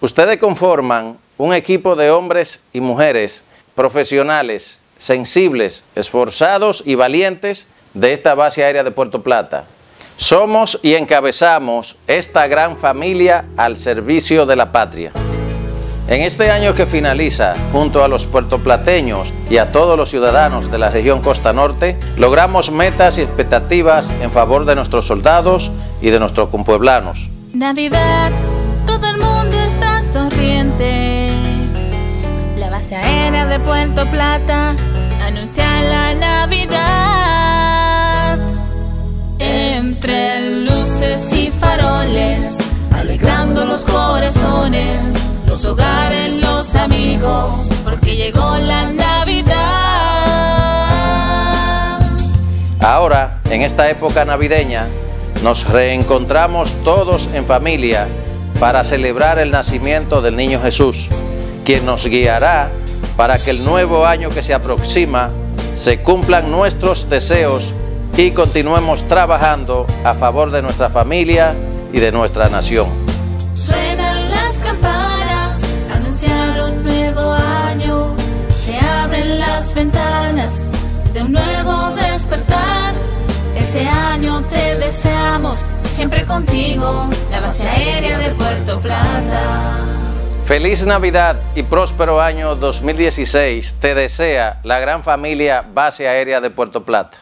Ustedes conforman un equipo de hombres y mujeres profesionales, sensibles, esforzados y valientes de esta base aérea de Puerto Plata. Somos y encabezamos esta gran familia al servicio de la patria. En este año que finaliza, junto a los puertoplateños y a todos los ciudadanos de la región Costa Norte, logramos metas y expectativas en favor de nuestros soldados y de nuestros compueblanos. Navidad, todo el mundo está sonriente. La base aérea de Puerto Plata anuncia la Navidad. Entre luces y faroles, alegrando los corazones los hogares, los amigos, porque llegó la Navidad. Ahora, en esta época navideña, nos reencontramos todos en familia para celebrar el nacimiento del niño Jesús, quien nos guiará para que el nuevo año que se aproxima se cumplan nuestros deseos y continuemos trabajando a favor de nuestra familia y de nuestra nación. Suenan las campanas, anunciar un nuevo año. Se abren las ventanas de un nuevo despertar. Siempre contigo, la base aérea de Puerto Plata. Feliz Navidad y próspero año 2016 te desea la gran familia Base Aérea de Puerto Plata.